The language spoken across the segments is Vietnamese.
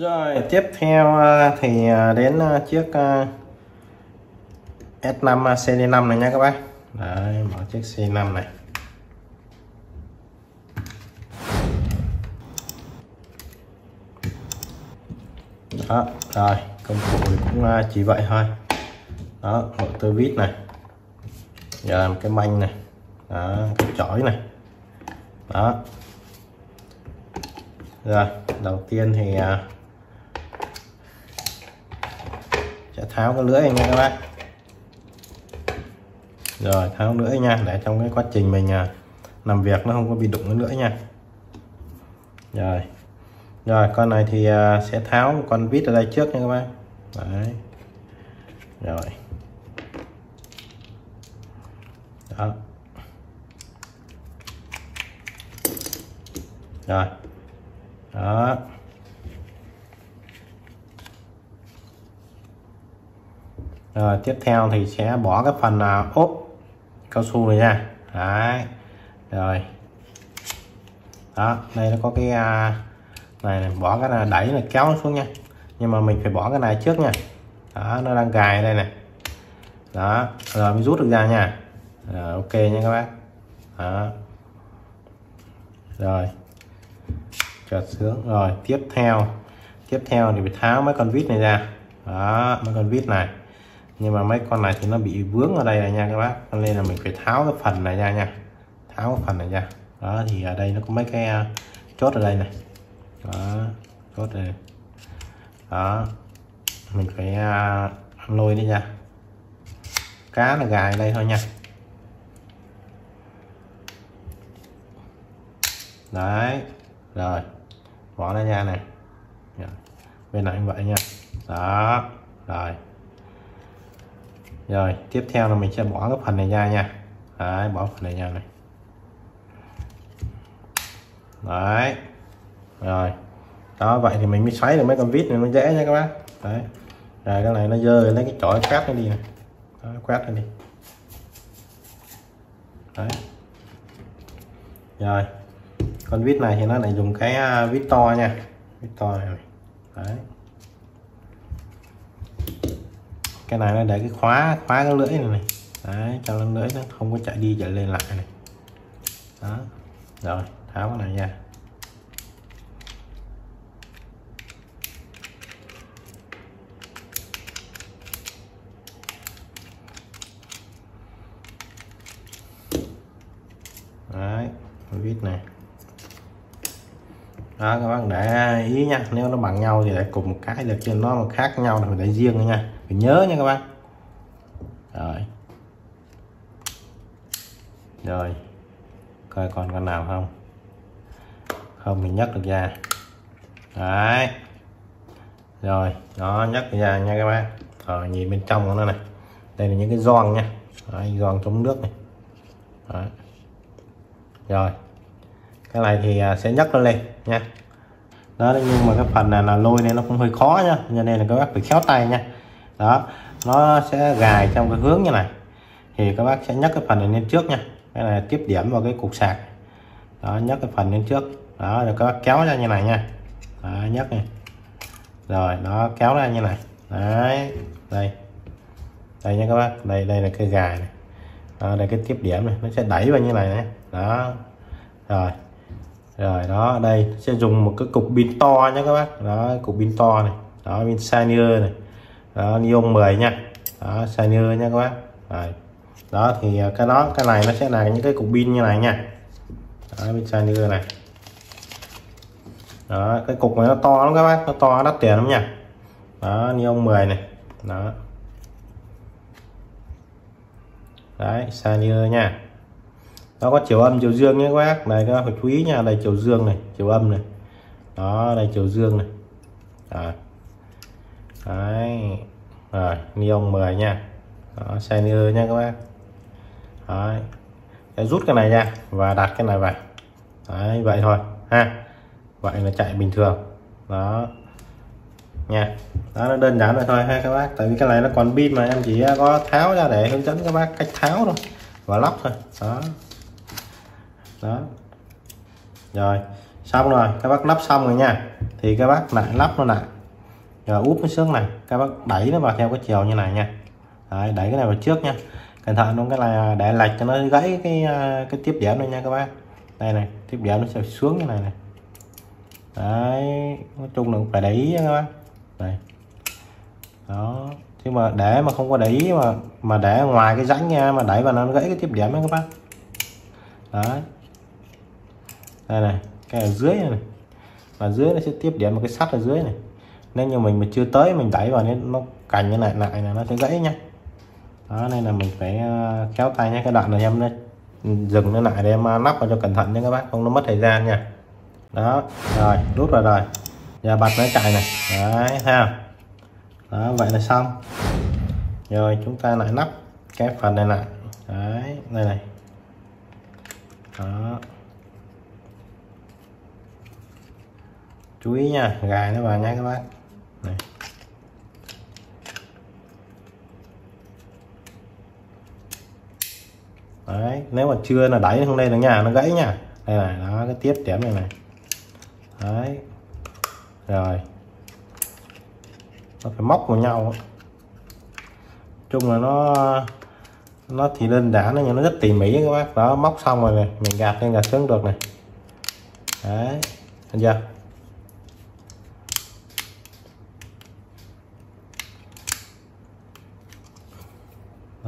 rồi tiếp theo ờ, thì ờ, đến ờ, chiếc S5 CD5 này nha các bác. Đấy, mở chiếc C5 này. Đó rồi công cụ thì cũng chỉ vậy thôi. Đó một tơ vít này. Giờ làm cái manh này. Đó cái chổi này. Đó. Rồi đầu tiên thì à, sẽ tháo cái lưỡi nha các bác. Rồi, tháo lưỡi nha, để trong cái quá trình mình à, làm việc nó không có bị đụng cái lưỡi nha. Rồi. Rồi, con này thì à, sẽ tháo con vít ở đây trước nha các bác. Đấy. Rồi. Đó. Rồi. Đó. Rồi tiếp theo thì sẽ bỏ cái phần ốp cao su này nha. Đấy rồi. Đó đây nó có cái à, này, này bỏ cái này đẩy là kéo nó xuống nha. Nhưng mà mình phải bỏ cái này trước nha. Đó nó đang gài đây này đó rồi mới rút được ra nha. Rồi, ok nha các bác. Đó. Rồi chợt sướng. Rồi tiếp theo. Tiếp theo thì phải tháo mấy con vít này ra. Đó mấy con vít này nhưng mà mấy con này thì nó bị vướng ở đây này nha các bác. Nên là mình phải tháo cái phần này ra nha. Tháo cái phần này ra. Đó thì ở đây nó có mấy cái uh, chốt ở đây này. Đó chốt này. Đó mình phải uh, lôi đi nha. Cá là gài đây thôi nha. Đấy rồi. Bỏ ra nha này. Dạ. Bên này cũng vậy nha. Đó rồi rồi tiếp theo là mình sẽ bỏ cái phần này ra nha. Đấy bỏ phần này ra này. Đấy. Rồi. Đó vậy thì mình mới xoáy được mấy con vít này nó dễ nha các bác. Đấy. Rồi cái này nó dơ lấy cái chổi quét nó đi này đó, quét nó đi. Đấy. Rồi. Con vít này thì nó lại dùng cái à, vít to nha. Vít to này. Đấy. Cái này nó để cái khóa khóa cái lưỡi này, này. đấy cho nó lưỡi nó không có chạy đi chạy lên lại này. Đó rồi tháo cái này ra. Đấy vít này. Đó các bạn để ý nha nếu nó bằng nhau thì để cùng một cái được chứ nó mà khác nhau thì để riêng nha phải nhớ nha các bạn rồi. Rồi. Coi còn con nào không? Không mình nhấc được ra. Đấy. Rồi nó nhấc ra nha các bạn rồi nhìn bên trong của nó này. Đây là những cái giòn nha. Đấy, giòn chống nước này. Đấy. rồi. Cái này thì à, sẽ nhấc nó lên nha. Đó nhưng mà cái phần này là lôi nên nó cũng hơi khó nhá cho nên là các bác phải khéo tay nha đó nó sẽ gài trong cái hướng như này. Thì các bác sẽ nhấc cái phần này lên trước nha. Cái này tiếp điểm vào cái cục sạc. Đó nhấc cái phần lên trước. Đó rồi các bác kéo ra như này nha. Đó, nhấc này. Rồi nó kéo ra như này. Đấy đây. Đây nha các bác. Đây đây là cái gài này. Đó, đây cái tiếp điểm này. Nó sẽ đẩy vào như này này. Đó. Rồi. Rồi đó đây. Sẽ dùng một cái cục pin to nhé các bác. Đó cục pin to này. Đó pin Sanier này đó ion 10 nha. Đó Sanier nha các bác. Rồi. Đó, thì à, cái đó, cái này nó sẽ là những cái cục pin như này nha. Đó pin Sanier này. Đó, cái cục này nó to lắm các bác, nó to đắt tiền lắm nha. Đó ion 10 này. Đó. Đấy Sanier nha. Nó có chiều âm, chiều dương nhé các bác. Này các bác phải chú ý nha, đây chiều dương này, chiều âm này. Đó, đây chiều dương này. Rồi đấy. Rồi neon 10 nha. Đó senior nha các bác. Đấy. Để rút cái này ra và đặt cái này vào. Đấy, vậy thôi, ha. Vậy là chạy bình thường. Đó. Nha. Đó, nó đơn giản vậy thôi ha các bác. Tại vì cái này nó còn pin mà em chỉ à, có tháo ra để hướng dẫn các bác cách tháo thôi và lắp thôi. Đó. Đó. Rồi, xong rồi. Các bác lắp xong rồi nha. Thì các bác lại lắp nó lại rồi úp cái xước này các bác đẩy nó vào theo cái chiều như này nha. Đấy, đẩy cái này vào trước nha. Cẩn thận luôn cái là để lệch cho nó gãy cái ờ, cái tiếp điểm này nha các bác. Đây này tiếp điểm nó sẽ xuống như này này. Đấy nói chung là phải để ý nha các bác. Đây. Đó chứ mà để mà không có để ý mà mà để ngoài cái rãnh nha mà đẩy vào nó gãy cái tiếp điểm đấy các bác. Đấy. Đây này cái ở dưới này, này. Và dưới nó sẽ tiếp điểm một cái sắt ở dưới này nếu như mình mà chưa tới, mình đẩy vào nên nó cành như này, lại là nó sẽ gãy nhá đó, nên là mình phải ờ, kéo tay nhé, cái đoạn này em dừng nó lại để em ờ, lắp vào cho cẩn thận nha các bác, không nó mất thời gian nha. Đó, rồi, rút vào rồi. Giờ bật nó chạy này. Đấy ha đó, vậy là xong. Rồi, chúng ta lại lắp cái phần này lại. Đấy, đây này. Đó. Chú ý nha, gài nó vào nha các bác này. đấy, nếu mà chưa là đẩy không lên là nhà nó gãy nha. Đây này nó cái tiếp điểm này này. Đấy. Rồi. Nó phải móc vào nhau. Chung là nó nó thì đơn nó nhưng nó rất tỉ mỉ các bác. Đó, móc xong rồi này, mình gạt lên, gạt xuống được này. Đấy, thấy chưa?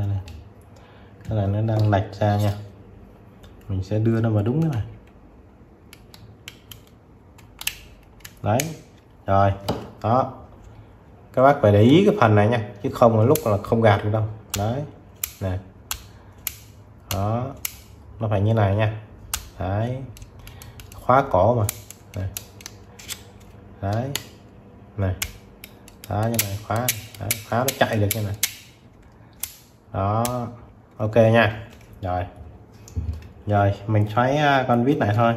Đây này. Cái này nó đang lệch ra nha. Mình sẽ đưa nó vào đúng cái này. Đấy. Rồi. Đó. Các bác phải để ý cái phần này nha chứ không là lúc là không gạt được đâu. Đấy. Nè. Đó. Nó phải như này nha. Đấy. Khóa cổ mà. Này. đấy. Này đó như này khóa. Đấy, khóa nó chạy được như này đó, ok nha. Rồi. Rồi, mình xoáy à, con vít này thôi.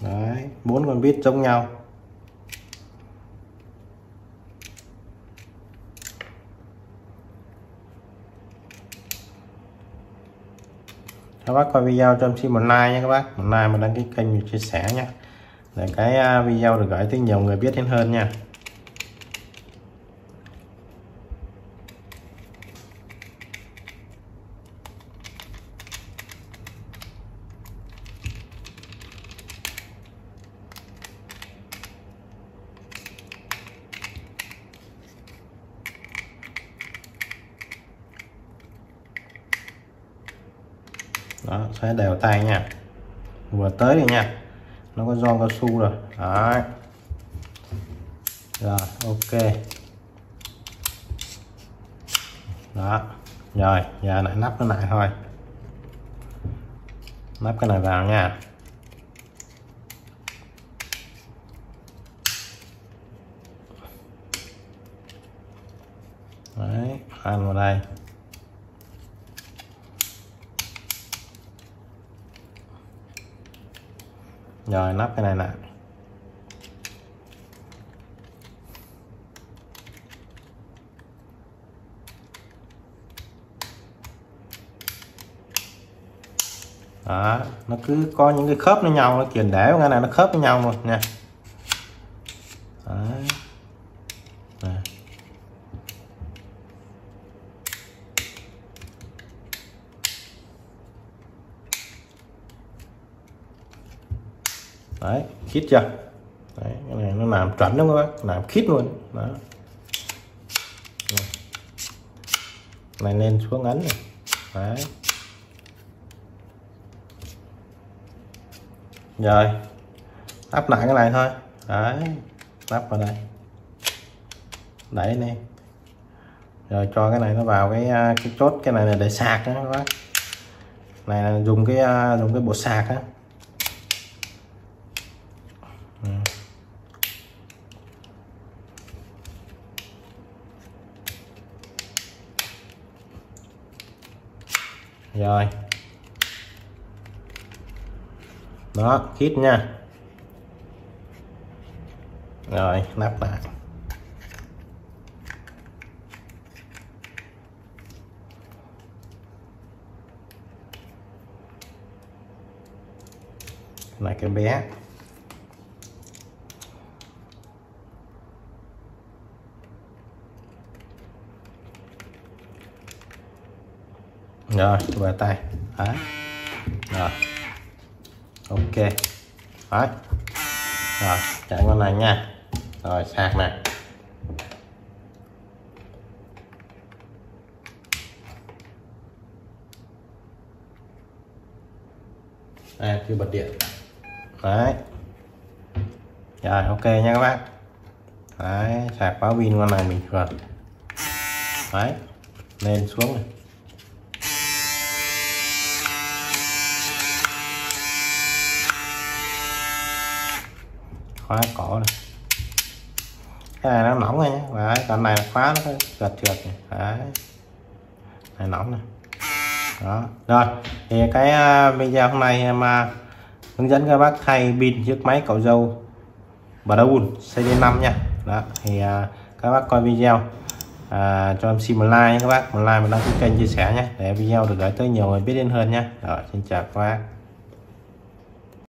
Đấy, bốn con vít giống nhau. Các bác coi video cho em xin một like nha các bác. Một like mà đăng ký kênh mình chia sẻ nha. Để cái à, video được gửi tới nhiều người biết đến hơn nha. Đó sẽ đều tay nha. Vừa tới rồi nha. Nó có giòn cao su rồi. Đấy. Rồi, ok. Đó. Rồi, giờ lại nắp nó lại thôi. Nắp cái này vào nha. Đấy, ăn vào đây. Rồi, nắp cái này lại đó, nó cứ có những cái khớp với nhau, nó kiền đẻ cái này, nó khớp với nhau luôn nha Đấy. Đấy khít chưa? Đấy, cái này nó làm chuẩn đúng không các bác làm khít luôn. Đó. Này lên xuống ấn này. Đấy. Rồi áp lại cái này thôi. Đấy lắp vào đây. Đẩy lên. Rồi cho cái này nó vào cái à, cái chốt cái này là để sạc đó các bác. Này là dùng cái à, dùng cái bộ sạc á. Rồi. Đó khít nha. Rồi nắp lại. Này cái bé. Rồi về tay. Đấy. Rồi. Ok. Đấy. Rồi, chạy con này nha. Rồi, sạc này đây chưa bật điện. Đấy. Rồi, ok nha các bác đấy, sạc báo pin con này bình thường đấy. Lên xuống này. Khóa cổ này. Cái này nó nóng này nhé đấy còn này khóa nó trượt trượt này. Đấy. Này nóng này đó. Rồi thì cái à, video hôm nay em hướng dẫn các bác thay pin chiếc máy cậu dâu Brown CD5 nha. Đó thì à, các bác coi video. À, cho em xin một like các bác. Một like và đăng ký kênh chia sẻ nhé để video được gửi tới nhiều người biết đến hơn nhé rồi xin chào các bác.